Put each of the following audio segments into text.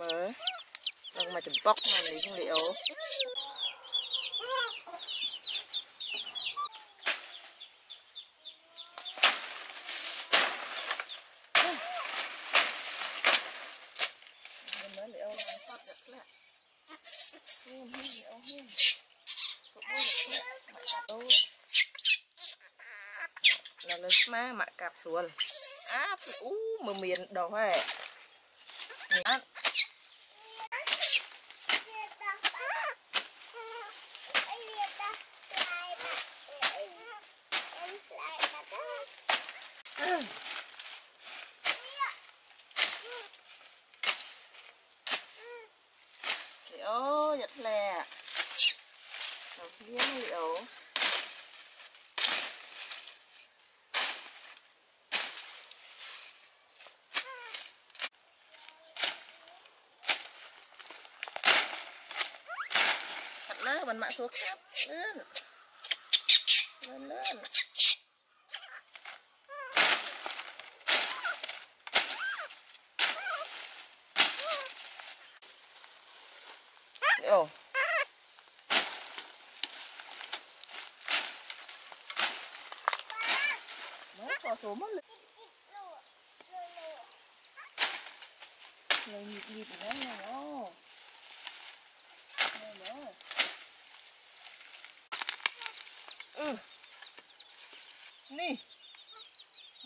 មើលនឹងមកចំបុកមកនេះលីអូមើលលីអូឡើងផាត់ដាក់ផ្លាក់ហ៊ានហ៊ានលីអូហ៊ានសុបមួយដាក់ផ្លាក់មកកាត់អូនៅលើស្មាមកកាប់ស្រួលអាអូមើលមានដុះហ៎អត់ Đầu tiên Thật lớn, mình mạng xuống khắp lớn. Lên lên Oh. ក៏សូមលឺលឺញីញីហ្នឹងអូមើលមើលអឺនេះ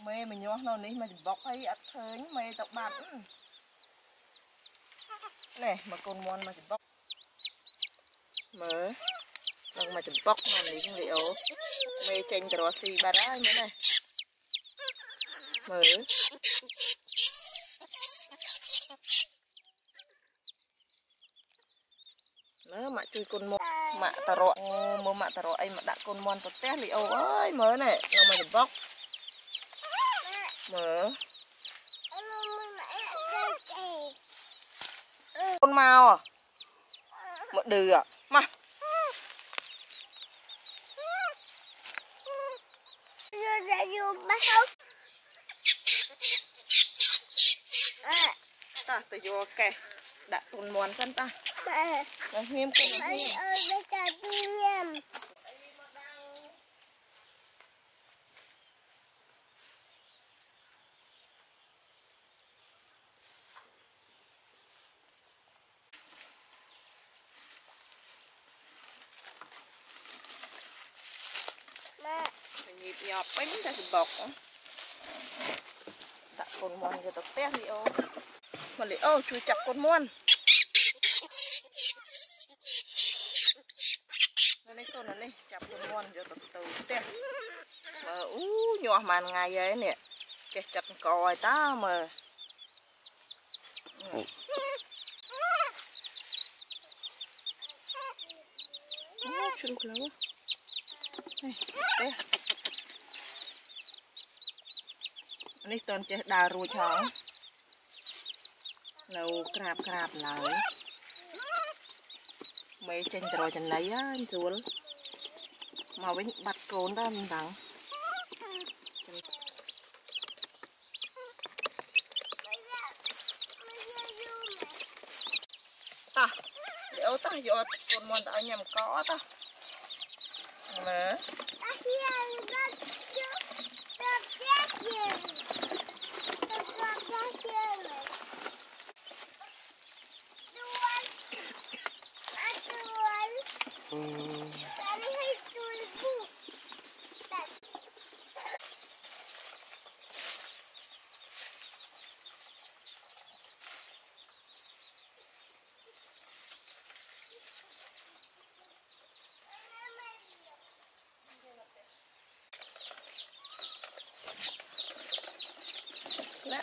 មេមកញាស់នៅនេះមកចំបុកអីអត់ឃើញមេទៅបាត់នេះមកកូនមន់មកចំបុកមើលនឹងមកចំបុកនៅនេះវីអូមេចេញតរស៊ីបាត់ហើយមែនទេ mở nó mà chui con mòn mạ tà rọ. Mơ mạ tà rọ anh mà đặt con mồi tật té liu ô ơi, mớ này. Nó mà được bóc. Mở con mau à? Mỡ đừ à? Mà មក ta ទៅយកកេះដាក់ទុនមន់សិនតាដល់ញៀមគូញៀមញៀបញ៉ាប់ពេញតែសបុកដាក់កូនមន់យកទៅផ្ទះលីអូ មកលីអូជួយចាប់កូនមន់នៅនេះកូននៅនេះចាប់កូនមន់យកទៅទៅផ្ទះមើលអូញាស់មួយថ្ងៃហើយនេះចេះចិត្តកឲ្យតាមើលអូជ្រុះលើនេះផ្ទះនេះតនចេះដើររួចហង នៅក្រាបក្រាបឡើយមេចេញទៅរកចំណៃហើយស្រួលមកវិញបាត់កូនដែរមិនដឹងតាលីអូតាយកកូនមន់ទៅឲ្យញ៉ាំកតាមើល lát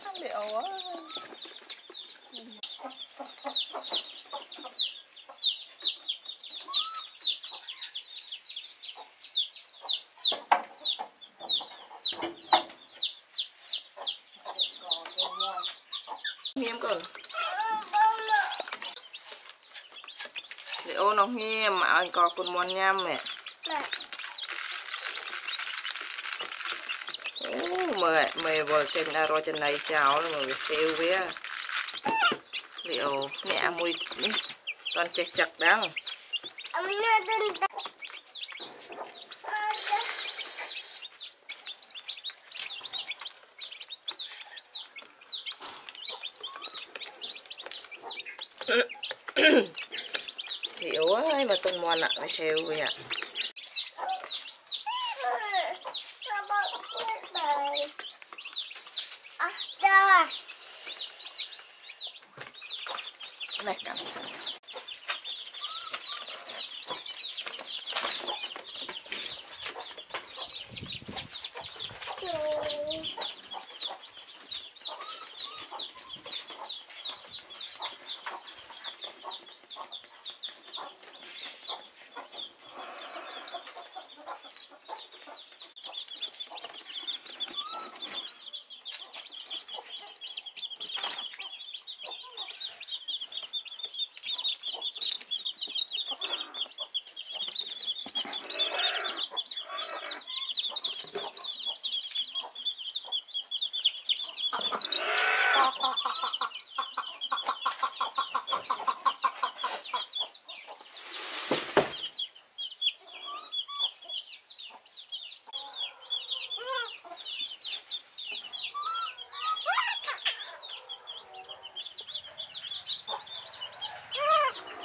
không liệu quá เดี๋ยวน้องเฮียมาเอากอคุณมอนย่ำเนี่ยโอ้เมื่อเมื่อบอลเจนอารอจันไนเจ้าแล้วมันเซลเวียเดี๋ยวเนี่ยมวยนี่ตอนเจ็กจักดังอืม hiểu ấy mà tuần mòn lại mà hiểu vậy ạ Ah.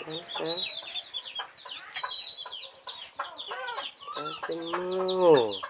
Ano ka mo?